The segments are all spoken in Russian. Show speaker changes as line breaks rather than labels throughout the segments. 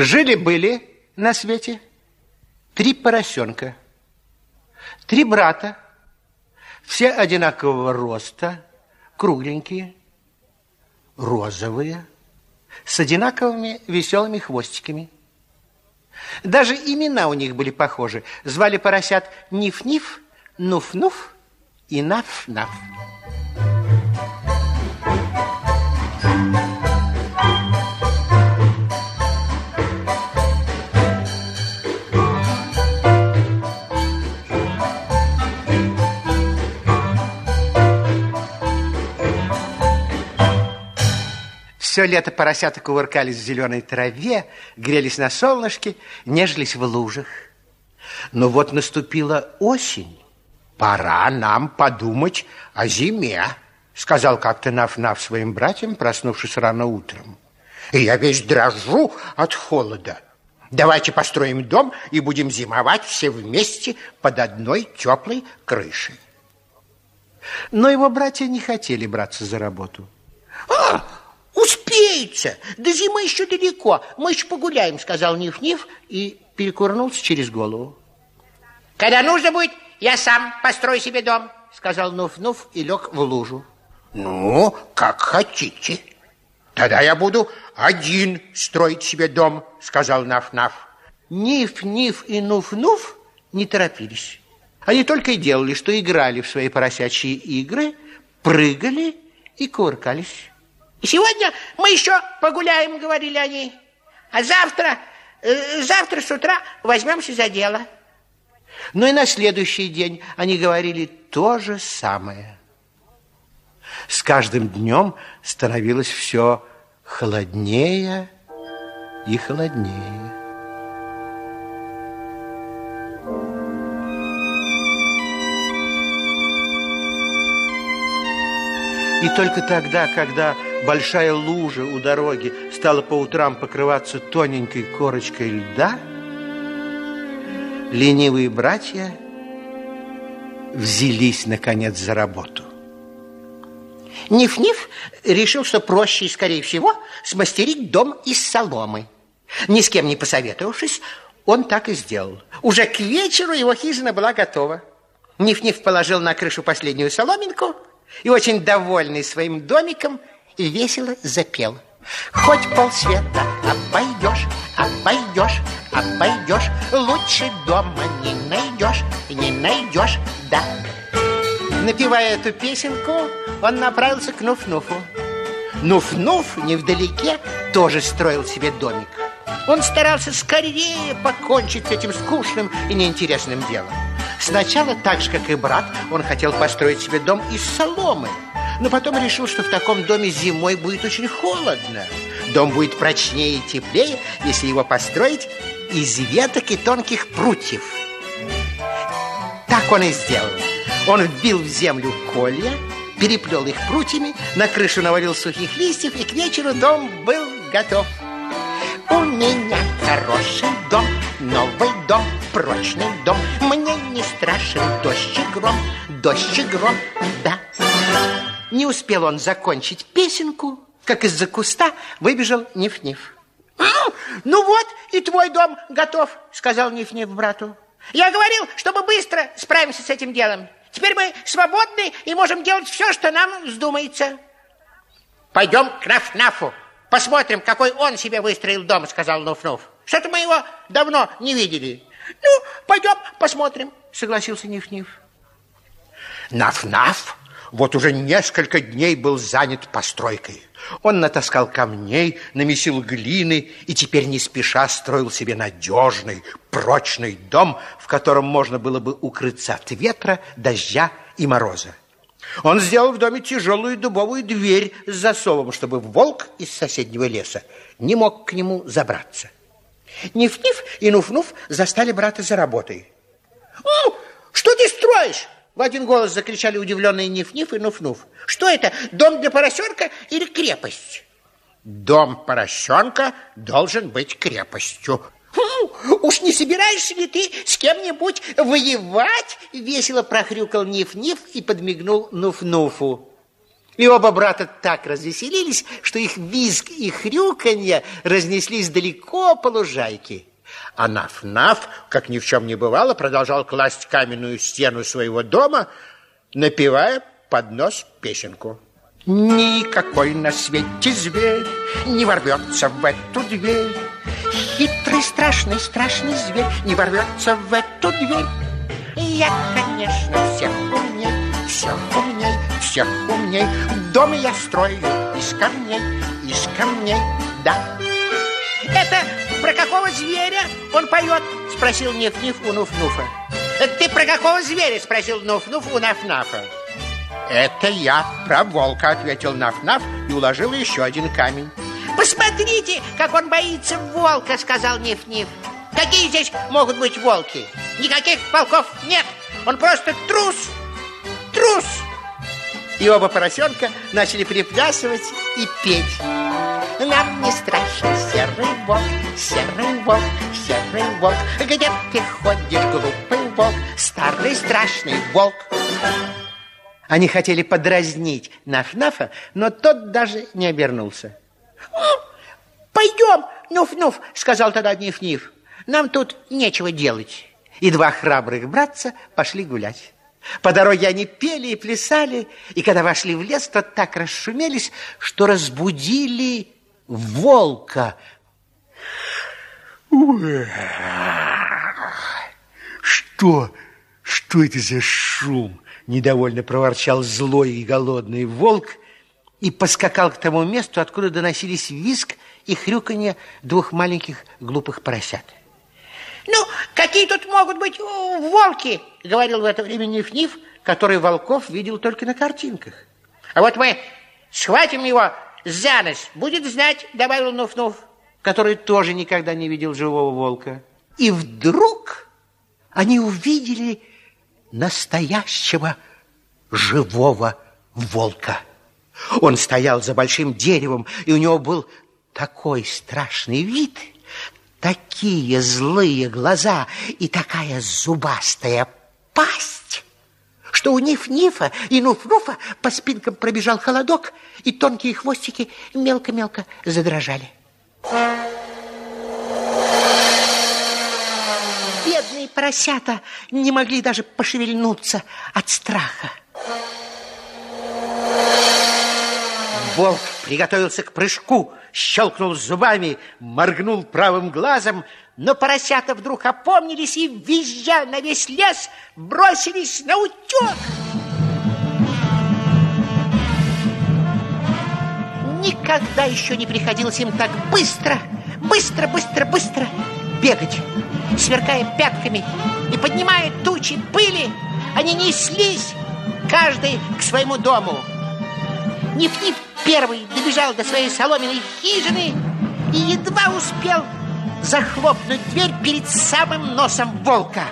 Жили-были на свете три поросенка, три брата, все одинакового роста, кругленькие, розовые, с одинаковыми веселыми хвостиками. Даже имена у них были похожи. Звали поросят Ниф-Ниф, Нуф-Нуф и Наф-Наф. Все лето поросята кувыркались в зеленой траве, грелись на солнышке, нежились в лужах. Но вот наступила осень. Пора нам подумать о зиме, сказал как-то Наф-Наф своим братьям, проснувшись рано утром. И я весь дрожу от холода. Давайте построим дом и будем зимовать все вместе под одной теплой крышей. Но его братья не хотели браться за работу.
А, успеется, до зимы еще далеко, мы еще погуляем, сказал Ниф-Ниф и перекурнулся через голову. Когда нужно будет, я сам построю себе дом, сказал Нуф-Нуф и лег в лужу.
Ну, как хотите. Тогда я буду один строить себе дом, сказал Наф-Наф. Ниф-Ниф и Нуф-Нуф не торопились. Они только и делали, что играли в свои поросячьи игры, прыгали и кувыркались.
Сегодня мы еще погуляем, говорили они. А завтра, э, завтра с утра возьмемся за дело.
Но и на следующий день они говорили то же самое. С каждым днем становилось все холоднее и холоднее. И только тогда, когда большая лужа у дороги стала по утрам покрываться тоненькой корочкой льда, ленивые братья взялись, наконец, за работу.
Ниф-Ниф решил, что проще и, скорее всего, смастерить дом из соломы. Ни с кем не посоветовавшись, он так и сделал. Уже к вечеру его хижина была готова. Ниф-Ниф положил на крышу последнюю соломинку и, очень довольный своим домиком, весело запел. Хоть полсвета обойдешь, обойдешь, обойдешь, лучше дома не найдешь, не найдешь, да. Напевая эту песенку, он направился к Нуф-Нуфу. Нуф-Нуф невдалеке тоже строил себе домик. Он старался скорее покончить с этим скучным и неинтересным делом. Сначала, так же, как и брат, он хотел построить себе дом из соломы, но потом решил, что в таком доме зимой будет очень холодно. Дом будет прочнее и теплее, если его построить из веток и тонких прутьев. Так он и сделал. Он вбил в землю колья, переплел их прутьями, на крышу навалил сухих листьев, и к вечеру дом был готов. У меня хороший дом, новый дом, прочный дом. Мне не страшен дождь и гром, дождь и гром, да. Не успел он закончить песенку, как из-за куста выбежал Ниф-Ниф. «Ну вот, и твой дом готов», — сказал Ниф-Ниф брату. «Я говорил, чтобы быстро справимся с этим делом. Теперь мы свободны и можем делать все, что нам вздумается. Пойдем к Наф-Нафу. Посмотрим, какой он себе выстроил дом, сказал Нуф-Нуф. Что-то мы его давно не видели. Ну, пойдем посмотрим, согласился Ниф-Ниф.
Наф-Наф вот уже несколько дней был занят постройкой. Он натаскал камней, намесил глины и теперь не спеша строил себе надежный, прочный дом, в котором можно было бы укрыться от ветра, дождя и мороза. Он сделал в доме тяжелую дубовую дверь с засовом, чтобы волк из соседнего леса не мог к нему забраться. Ниф-Ниф и Нуф-Нуф застали брата за работой.
«О, что ты строишь?» В один голос закричали удивленные Ниф-Ниф и Нуф-Нуф. Что это, дом для поросенка или крепость?
Дом поросенка должен быть крепостью.
Хм, уж не собираешься ли ты с кем-нибудь воевать? Весело прохрюкал Ниф-Ниф и подмигнул Нуф-Нуфу. И оба брата так развеселились, что их визг и хрюканье разнеслись далеко по лужайке. А Наф-Наф, как ни в чем не бывало, продолжал класть каменную стену своего дома, напевая под нос песенку. Никакой на свете зверь не ворвется в эту дверь. Хитрый, страшный, страшный зверь не ворвется в эту дверь. Я, конечно, всех умней, всех умней, всех умней. Дом я строю из камней, из камней, да. Это про какого зверя он поет? Спросил Ниф-Ниф у Нуф-Нуфа. Ты про какого зверя? Спросил Нуф-Нуф у Наф-Нафа. Это я про волка, ответил Наф-Наф и уложил еще один камень. Посмотрите, как он боится волка, сказал Ниф-Ниф. Какие здесь могут быть волки? Никаких волков нет. Он просто трус. Трус. И оба поросенка начали приплясывать и петь. Нам не страшен серый волк, серый волк, серый волк. Где ты ходишь, глупый волк, старый страшный волк? Они хотели подразнить Наф-Нафа, но тот даже не обернулся. «Пойдем, Нуф-Нуф», — сказал тогда Ниф-Ниф. «Нам тут нечего делать». И два храбрых братца пошли гулять. По дороге они пели и плясали, и когда вошли в лес, то так расшумелись, что разбудили волка.
Что? Что это за шум? Недовольно проворчал злой и голодный волк и поскакал к тому месту, откуда доносились визг и хрюканье двух маленьких глупых поросят.
Ну, какие тут могут быть волки, говорил в это время Ниф-Ниф, который волков видел только на картинках. А вот мы схватим его за нос, будет знать, добавил Нуф-Нуф,
который тоже никогда не видел живого волка. И вдруг они увидели настоящего живого волка. Он стоял за большим деревом, и у него был такой страшный вид, такие злые глаза и такая зубастая пасть, что у Ниф-Нифа и Нуф-Нуфа по спинкам пробежал холодок, и тонкие хвостики мелко-мелко задрожали. Бедные поросята не могли даже пошевельнуться от страха. Волк приготовился к прыжку, щелкнул зубами, моргнул правым глазом, но поросята вдруг опомнились и, визжа на весь лес, бросились на утек. Никогда еще не приходилось им так быстро, быстро, быстро, быстро бегать, сверкая пятками и поднимая тучи пыли, они неслись, каждый к своему дому. Ниф-Ниф первый добежал до своей соломенной хижины и едва успел захлопнуть дверь перед самым носом волка.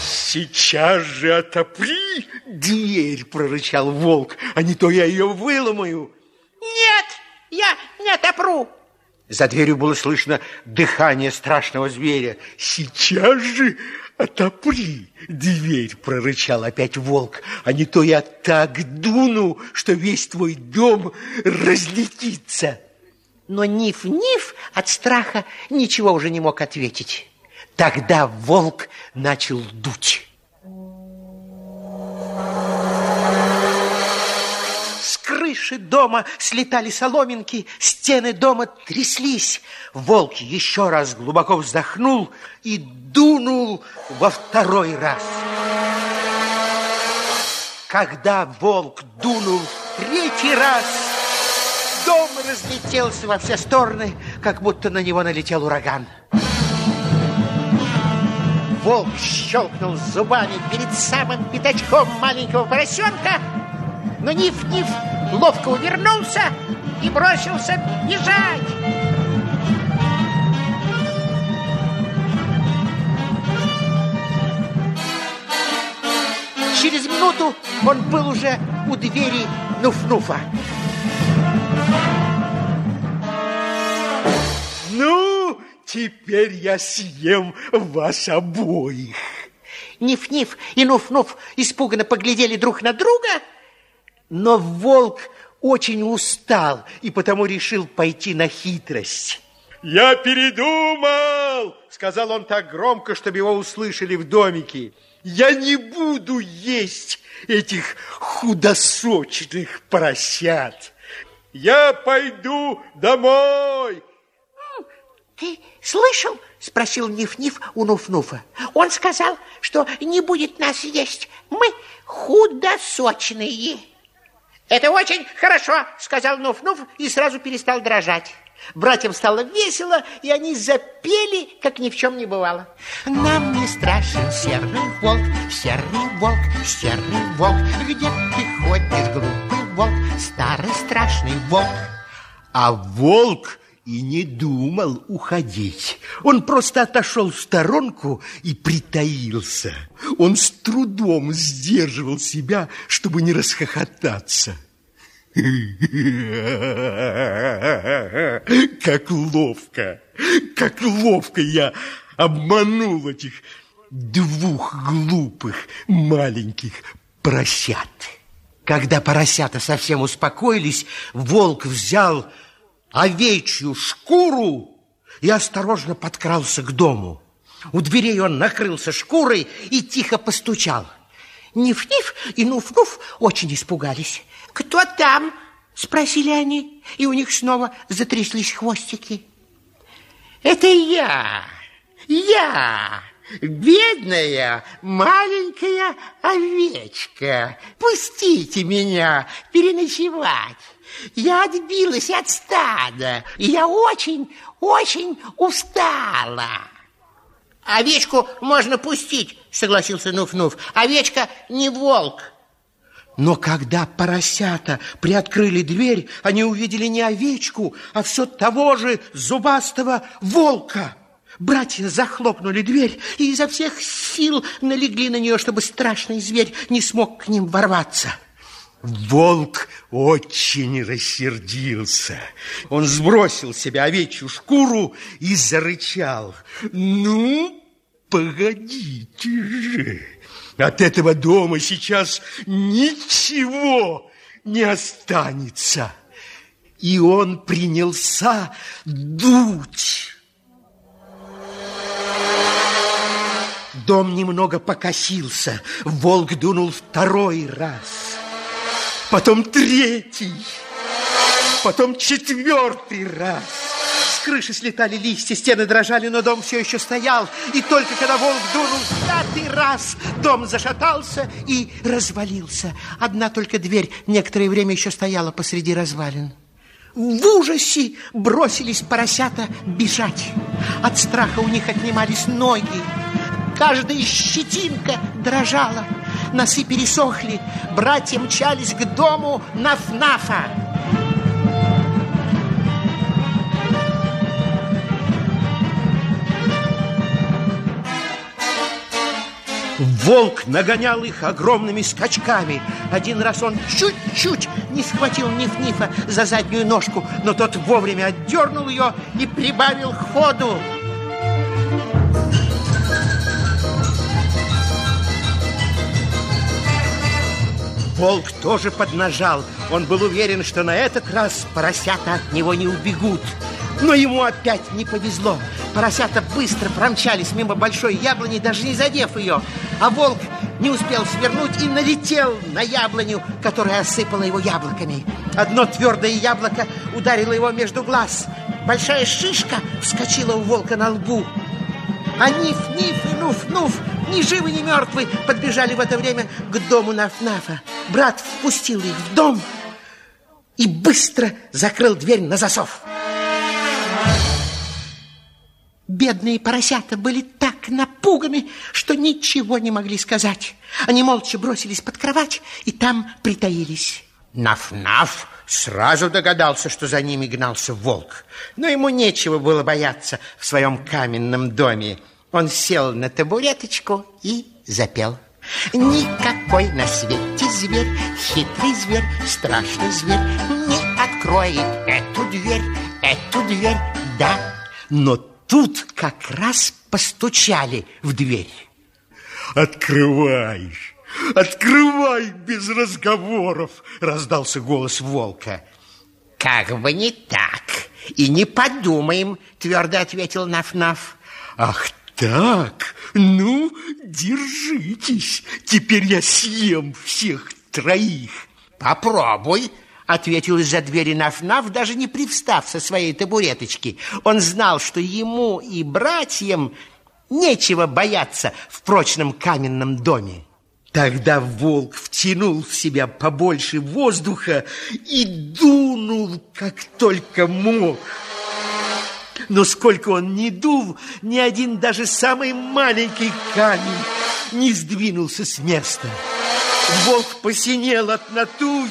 Сейчас же отопри дверь, прорычал волк, а не то я ее выломаю.
Нет, я не отопру.
За дверью было слышно дыхание страшного зверя. Сейчас же «Отопри дверь!» – прорычал опять волк. «А не то я так дуну, что весь твой дом разлетится!»
Но Ниф-Ниф от страха ничего уже не мог ответить. Тогда волк начал дуть. крыши дома слетали соломинки, стены дома тряслись. Волк еще раз глубоко вздохнул и дунул во второй раз. Когда волк дунул в третий раз, разлетелся во все стороны, как будто на него налетел ураган. Волк щелкнул зубами перед самым пятачком маленького поросенка, но Ниф-Ниф ловко увернулся и бросился бежать. Через минуту он был уже у двери Нуф-Нуфа.
Теперь я съем вас обоих.
Ниф-Ниф и Нуф-Нуф испуганно поглядели друг на друга –
Но волк очень устал и потому решил пойти на хитрость. «Я передумал!» – сказал он так громко, чтобы его услышали в домике. «Я не буду есть этих худосочных поросят. Я пойду домой!»
«Ты слышал?» – спросил Ниф-Ниф у Нуф-Нуфа. «Он сказал, что не будет нас есть. Мы худосочные». «Это очень хорошо», – сказал Нуф-Нуф и сразу перестал дрожать. Братьям стало весело, и они запели, как ни в чем не бывало. Нам не страшен серый волк, серый волк, серый волк. Где ты ходишь, глупый волк, старый страшный волк?
А волк и не думал уходить. Он просто отошел в сторонку и притаился. Он с трудом сдерживал себя, чтобы не расхохотаться. Как ловко, как ловко я обманул этих двух глупых маленьких поросят. Когда поросята совсем успокоились, волк взял овечью шкуру и осторожно подкрался к дому. У дверей он накрылся шкурой и тихо постучал. Ниф-ниф и Нуф-Нуф очень испугались. «Кто там?» – спросили они, и у них снова затряслись хвостики. «Это я! Я!» Бедная маленькая овечка, пустите меня переночевать. Я отбилась от стада, и я очень, очень устала. Овечку можно пустить, согласился Нуф-Нуф. Овечка не волк. Но когда поросята приоткрыли дверь, они увидели не овечку, а все того же зубастого волка. Братья захлопнули дверь и изо всех сил налегли на нее, чтобы страшный зверь не смог к ним ворваться. Волк очень рассердился. Он сбросил себе овечью шкуру и зарычал. «Ну, погодите же!» От этого дома сейчас ничего не останется. И он принялся дуть. Дом немного покосился. Волк дунул второй раз. Потом третий. Потом четвертый раз крыши слетали листья, стены дрожали, но дом все еще стоял. И только когда волк дунул пятый раз, дом зашатался и развалился. Одна только дверь некоторое время еще стояла посреди развалин. В ужасе бросились поросята бежать. От страха у них отнимались ноги. Каждая щетинка дрожала. Носы пересохли. Братья мчались к дому Наф-Нафа. Волк нагонял их огромными скачками. Один раз он чуть-чуть не схватил Ниф-Нифа за заднюю ножку, но тот вовремя отдернул ее и прибавил ходу. Волк тоже поднажал. Он был уверен, что на этот раз поросята от него не убегут. Но ему опять не повезло. Поросята быстро промчались мимо большой яблони, даже не задев ее. А волк не успел свернуть и налетел на яблоню, которая осыпала его яблоками. Одно твердое яблоко ударило его между глаз. Большая шишка вскочила у волка на лбу. А Ниф-Ниф и Нуф-Нуф, ни живы, ни мертвы, подбежали в это время к дому Наф-Нафа. Брат впустил их в дом и быстро закрыл дверь на засов. Бедные поросята были так напуганы, что ничего не могли сказать. Они молча бросились под кровать и там притаились. Наф-Наф сразу догадался, что за ними гнался волк. Но ему нечего было бояться в своем каменном доме. Он сел на табуреточку и запел. Никакой на свете зверь, хитрый зверь, страшный зверь Не откроет эту дверь, эту дверь, да Но Тут как раз постучали в дверь. «Открывай, Открывай без разговоров, раздался голос волка.
Как бы не так. И не подумаем, твердо ответил Наф-Наф.
Ах так, ну, держитесь. Теперь я съем всех троих.
Попробуй, ответил из-за двери Наф-Наф, даже не привстав со своей табуреточки. Он знал, что ему и братьям нечего бояться в прочном каменном доме.
Тогда волк втянул в себя побольше воздуха и дунул, как только мог. Но сколько он ни дул, ни один даже самый маленький камень не сдвинулся с места. Волк посинел от натуги,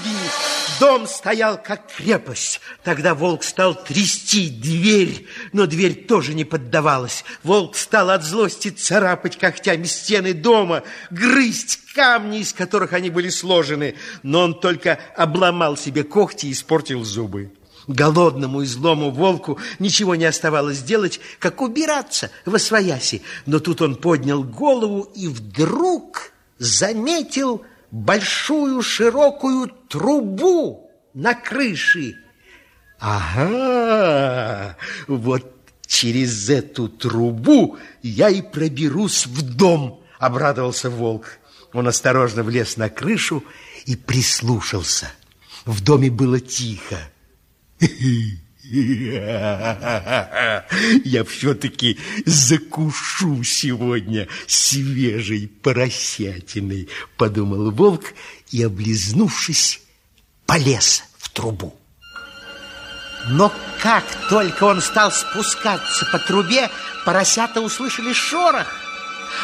дом стоял как крепость. Тогда волк стал трясти дверь, но дверь тоже не поддавалась. Волк стал от злости царапать когтями стены дома, грызть камни, из которых они были сложены, но он только обломал себе когти и испортил зубы. Голодному и злому волку ничего не оставалось делать, как убираться во свояси. Но тут он поднял голову и вдруг заметил большую широкую трубу на крыше. Ага, вот через эту трубу я и проберусь в дом, обрадовался волк. Он осторожно влез на крышу и прислушался. В доме было тихо. Я все-таки закушу сегодня свежей поросятиной, подумал волк и, облизнувшись, полез в трубу. Но как только он стал спускаться по трубе, поросята услышали шорох.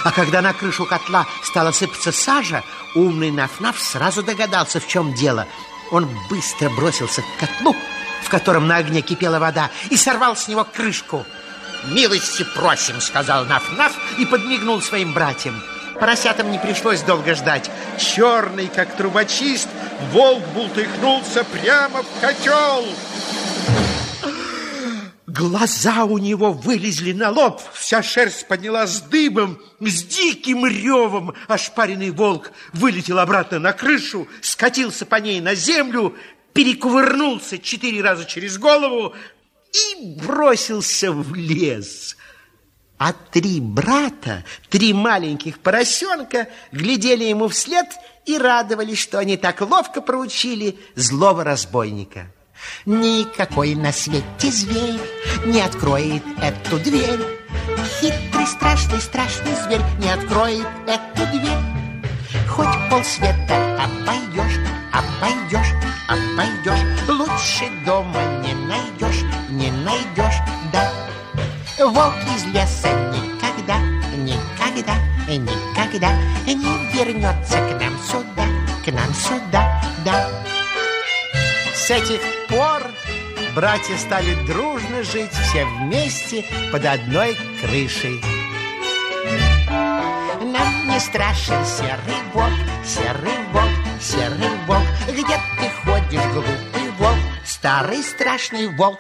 А когда на крышу котла стала сыпаться сажа, умный Наф-Наф сразу догадался, в чем дело. Он быстро бросился к котлу, в котором на огне кипела вода, и сорвал с него крышку. «Милости просим», — сказал Наф-Наф и подмигнул своим братьям. Поросятам не пришлось долго ждать. Черный, как трубочист, волк бултыхнулся прямо в котел. Глаза у него вылезли на лоб, вся шерсть поднялась дыбом, с диким ревом ошпаренный волк вылетел обратно на крышу, скатился по ней на землю перекувырнулся четыре раза через голову и бросился в лес. А три брата, три маленьких поросенка глядели ему вслед и радовались, что они так ловко проучили злого разбойника. Никакой на свете зверь не откроет эту дверь. Хитрый, страшный, страшный зверь не откроет эту дверь. Хоть полсвета обойдешь, обойдешь, обойдешь, лучше дома не найдешь, не найдешь, да. Волк из леса никогда, никогда, никогда не вернется к нам сюда, к нам сюда, да. С этих пор братья стали дружно жить все вместе под одной крышей. Не страшен серый волк, серый волк, серый волк. Где ты ходишь, глупый волк, старый страшный волк?